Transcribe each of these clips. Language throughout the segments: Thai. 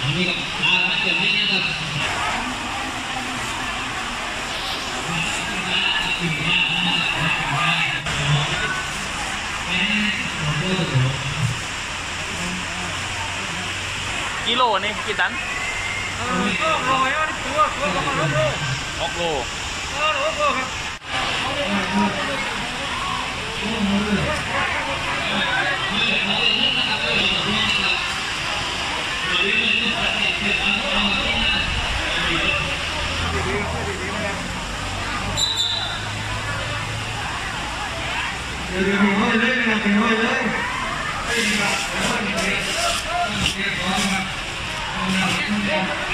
อันนี้ก็อาเดี๋ยวนี้นะครับเป็นโอ้โห กิโลนี่กี่ตัน ก็ลอยอันตัวตัวประมาณโล หกโล เออโลครับ Để mình hơi lên, mình hơi lên. Hãy subscribe cho kênh Ghiền Mì Gõ Để không bỏ lỡ những video hấp dẫn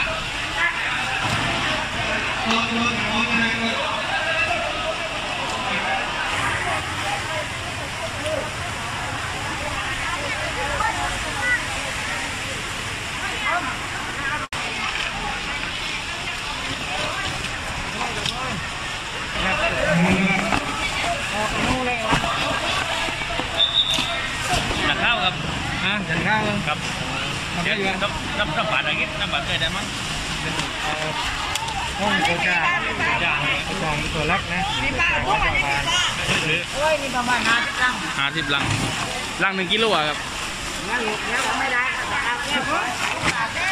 ฮะจันข้าวครับทำได้เดี๋ยวยังน้ำน้ำน้ำบาดอะไรงี้น้ำบาดเคยได้มั้งห้องโคจาย่างสองตัวลักนะนี่ป้าพวกมันนี่ป้าหรือโอ้ยนี่ประมาณห้าสิบลังห้าสิบลังลังหนึ่งกิโลอะครับงั้นงั้นไม่ได้ครับแค่พอ อ่า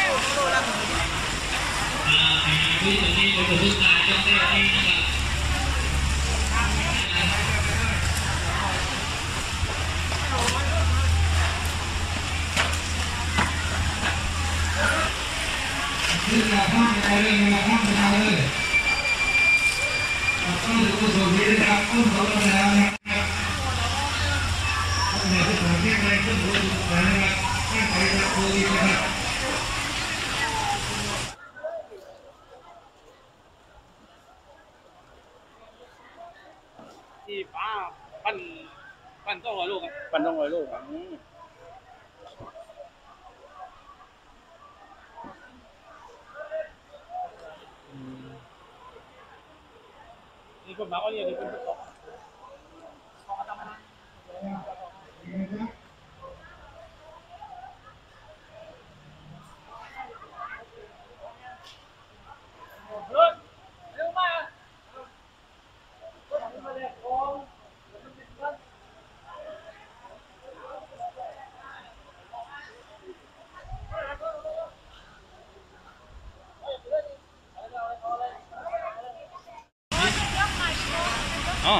ที่ตรงนี้เป็นทุกงานเจ้าหน้าที่นะครับขึ้นมาข้ามไปเลยมาข้ามไปเลยต้องถือว่าสมนี้นะครับต้นเขาลงแล้วนะครับเนี่ยที่ผมเรียกอะไรต้นเขาลงแล้วนะครับตั้งใจจะโควิดนะครับที่ป้าปั้นปั้นต้องร้อยลูกครับปั้นต้องร้อยลูกคนมาก็เนี่ยนี่คนตกอ๋อขอบ Coba, awalnya.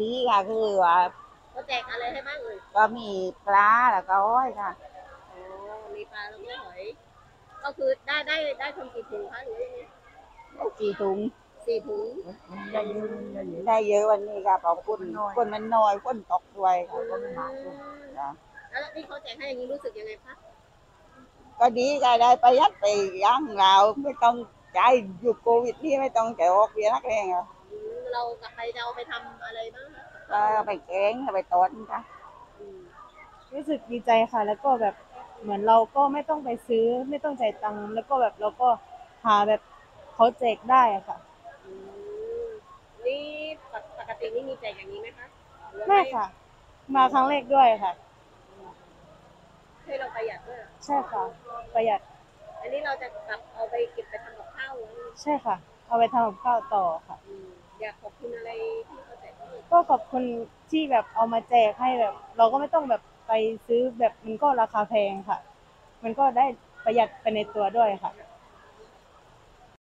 ดีค่ะคือว่าเขาแจกอะไรให้บ้างเอ่ยก็มีปลาแล้วก็อ้อยค่ะอ๋อมีปลาแล้วก็หอย ก็คือได้ได้ได้ทำกี่ถุงคะหรือยังไงสี่ถุงสี่ถุงได้เยอะวันนี้ค่ะขอบคุณคนมันน้อยคนตกด้วยค่ะอืมค่ะแล้วที่เขาแจกให้อย่างนี้รู้สึกยังไงคะก็ดีค่ะได้ประหยัดไปย่างเราไม่ต้องใจายอยู่โควิดนี่ไม่ต้องแต่ออกเบี้ยนักเลงอะอืม เรากับใครจะเอาไปทำอะไรบ้างคะก็ไปแกงไปต้นค่ะ อืมรู้สึกดีใจค่ะ แล้วก็แบบเหมือนเราก็ไม่ต้องไปซื้อ ไม่ต้องจ่ายตังค์แล้วก็แบบเราก็หาแบบเขาแจกได้อะค่ะ อืมนี่ปกตินี่มีแจกอย่างนี้ไหมคะหรือว่าไม่ค่ะ มาครั้งแรกด้วยค่ะ ให้เราประหยัดด้วยเหรอใช่ค่ะ ประหยัดอันนี้เราจะกลับเอาไปเก็บไปทำกับข้าวเหรอใช่ค่ะ เอาไปทำกับข้าวต่อค่ะ อืม อยากขอบคุณอะไรที่เขาแจกให้ก็ขอบคุณที่แบบเอามาแจกให้แบบ เราก็ไม่ต้องแบบไปซื้อแบบมันก็ราคาแพงค่ะ มันก็ได้ประหยัดไปในตัวด้วยค่ะ